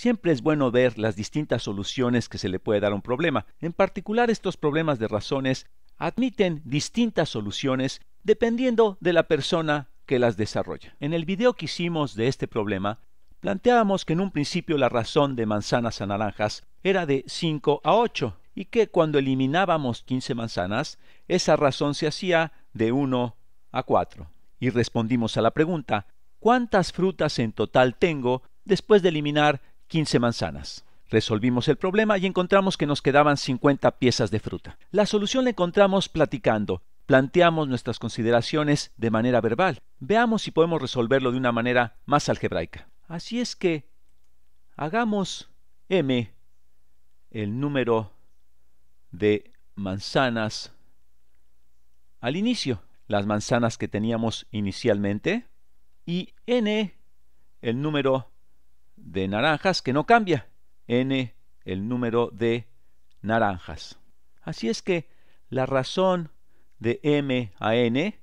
Siempre es bueno ver las distintas soluciones que se le puede dar a un problema. En particular, estos problemas de razones admiten distintas soluciones dependiendo de la persona que las desarrolla. En el video que hicimos de este problema, planteábamos que en un principio la razón de manzanas a naranjas era de 5 a 8 y que cuando eliminábamos 15 manzanas, esa razón se hacía de 1 a 4. Y respondimos a la pregunta, ¿cuántas frutas en total tengo después de eliminar 15 manzanas? Resolvimos el problema y encontramos que nos quedaban 50 piezas de fruta. La solución la encontramos platicando. Planteamos nuestras consideraciones de manera verbal. Veamos si podemos resolverlo de una manera más algebraica. Así es que hagamos m el número de manzanas al inicio, las manzanas que teníamos inicialmente, y n el número de naranjas que no cambia, n el número de naranjas. Así es que la razón de m a n,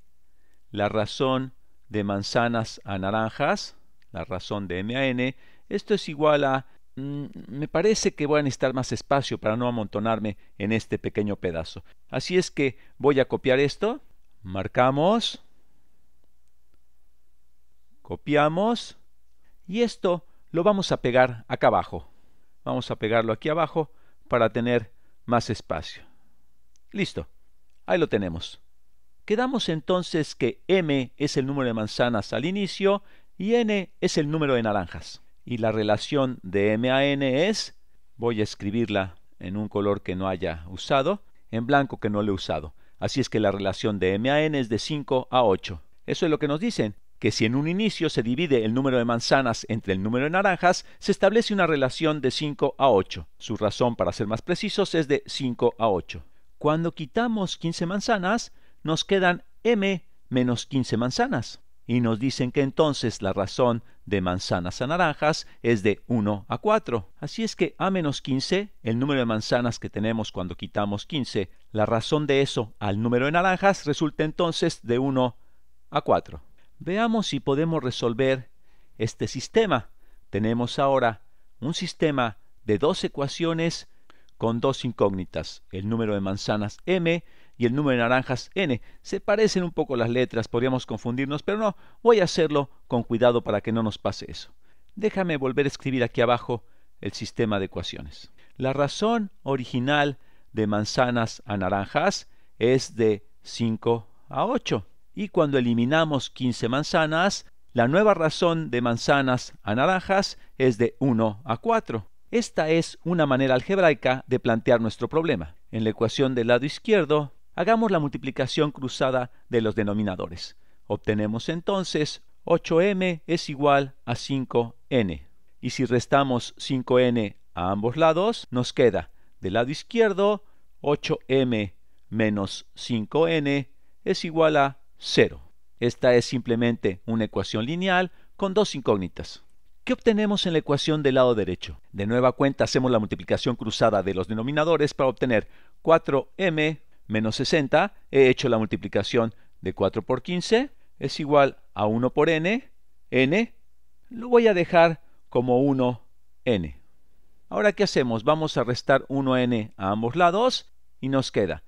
la razón de manzanas a naranjas, la razón de m a n, esto es igual a Mm, me parece que voy a necesitar más espacio para no amontonarme en este pequeño pedazo. Así es que voy a copiar esto, marcamos, copiamos y esto lo vamos a pegar acá abajo. Vamos a pegarlo aquí abajo para tener más espacio. Listo, ahí lo tenemos. Quedamos entonces que m es el número de manzanas al inicio y n es el número de naranjas y la relación de M a N es, voy a escribirla en un color que no haya usado, en blanco que no lo he usado. Así es que la relación de M a N es de 5 a 8. Eso es lo que nos dicen, que si en un inicio se divide el número de manzanas entre el número de naranjas, se establece una relación de 5 a 8. Su razón, para ser más precisos, es de 5 a 8. Cuando quitamos 15 manzanas, nos quedan m menos 15 manzanas y nos dicen que entonces la razón de manzanas a naranjas es de 1 a 4. Así es que a menos 15, el número de manzanas que tenemos cuando quitamos 15, la razón de eso al número de naranjas resulta entonces de 1 a 4. Veamos si podemos resolver este sistema. Tenemos ahora un sistema de dos ecuaciones con dos incógnitas, el número de manzanas m y el número de naranjas n. Se parecen un poco las letras, podríamos confundirnos, pero no, voy a hacerlo con cuidado para que no nos pase eso. Déjame volver a escribir aquí abajo el sistema de ecuaciones. La razón original de manzanas a naranjas es de 5 a 8. Y cuando eliminamos 15 manzanas, la nueva razón de manzanas a naranjas es de 1 a 4. Esta es una manera algebraica de plantear nuestro problema. En la ecuación del lado izquierdo Hagamos la multiplicación cruzada de los denominadores. Obtenemos entonces 8m es igual a 5n. Y si restamos 5n a ambos lados, nos queda del lado izquierdo 8m menos 5n es igual a 0. Esta es simplemente una ecuación lineal con dos incógnitas. ¿Qué obtenemos en la ecuación del lado derecho? De nueva cuenta hacemos la multiplicación cruzada de los denominadores para obtener 4m menos 60, he hecho la multiplicación de 4 por 15, es igual a 1 por n, n, lo voy a dejar como 1n. Ahora, ¿qué hacemos? Vamos a restar 1n a ambos lados y nos queda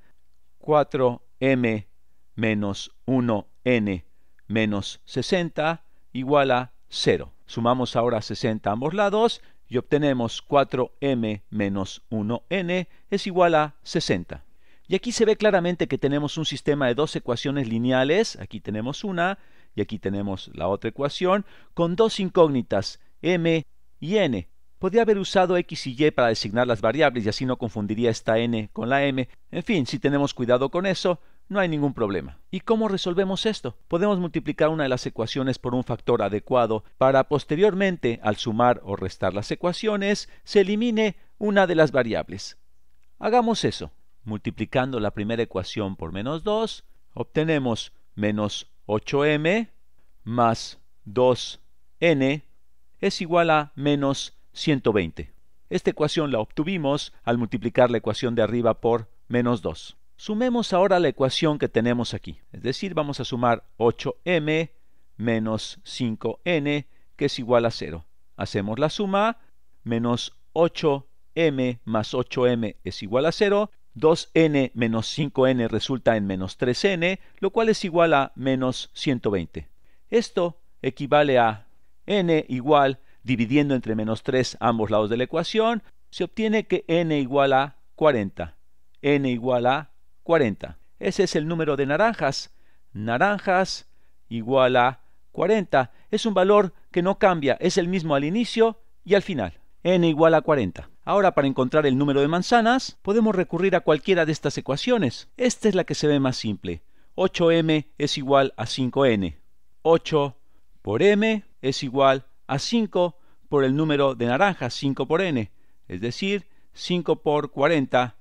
4m menos 1n menos 60 igual a 0. Sumamos ahora 60 a ambos lados y obtenemos 4m menos 1n es igual a 60. Y aquí se ve claramente que tenemos un sistema de dos ecuaciones lineales, aquí tenemos una y aquí tenemos la otra ecuación, con dos incógnitas, m y n. Podría haber usado x y y para designar las variables y así no confundiría esta n con la m. En fin, si tenemos cuidado con eso, no hay ningún problema. ¿Y cómo resolvemos esto? Podemos multiplicar una de las ecuaciones por un factor adecuado para posteriormente, al sumar o restar las ecuaciones, se elimine una de las variables. Hagamos eso. Multiplicando la primera ecuación por menos 2, obtenemos menos 8m más 2n es igual a menos 120. Esta ecuación la obtuvimos al multiplicar la ecuación de arriba por menos 2. Sumemos ahora la ecuación que tenemos aquí, es decir, vamos a sumar 8m menos 5n, que es igual a 0. Hacemos la suma, menos 8m más 8m es igual a 0, 2n menos 5n resulta en menos 3n, lo cual es igual a menos 120. Esto equivale a n igual, dividiendo entre menos 3 ambos lados de la ecuación, se obtiene que n igual a 40. n igual a 40. Ese es el número de naranjas. Naranjas igual a 40. Es un valor que no cambia, es el mismo al inicio y al final. n igual a 40. Ahora para encontrar el número de manzanas, podemos recurrir a cualquiera de estas ecuaciones. Esta es la que se ve más simple. 8m es igual a 5n. 8 por m es igual a 5 por el número de naranjas, 5 por n. Es decir, 5 por 40,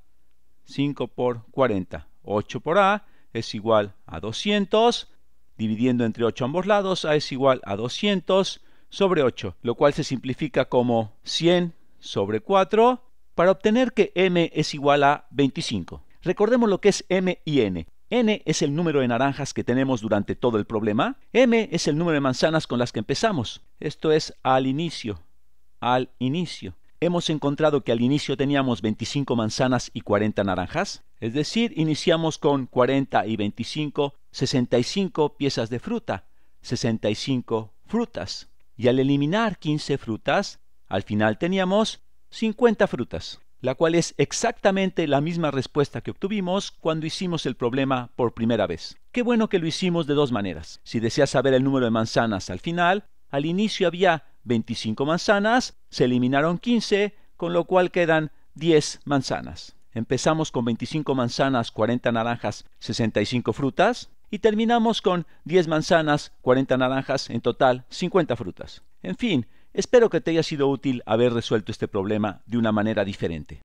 5 por 40. 8 por a es igual a 200 dividiendo entre 8 ambos lados, a es igual a 200 sobre 8, lo cual se simplifica como 100 sobre 4 para obtener que m es igual a 25. Recordemos lo que es m y n. n es el número de naranjas que tenemos durante todo el problema. m es el número de manzanas con las que empezamos. Esto es al inicio. Al inicio hemos encontrado que al inicio teníamos 25 manzanas y 40 naranjas, es decir, iniciamos con 40 y 25, 65 piezas de fruta, 65 frutas. Y al eliminar 15 frutas, al final teníamos 50 frutas, la cual es exactamente la misma respuesta que obtuvimos cuando hicimos el problema por primera vez. Qué bueno que lo hicimos de dos maneras. Si deseas saber el número de manzanas al final, al inicio había 25 manzanas, se eliminaron 15, con lo cual quedan 10 manzanas. Empezamos con 25 manzanas, 40 naranjas, 65 frutas y terminamos con 10 manzanas, 40 naranjas, en total 50 frutas. En fin, espero que te haya sido útil haber resuelto este problema de una manera diferente.